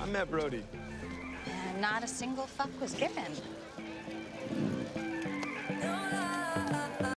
I met Brody. And not a single fuck was given.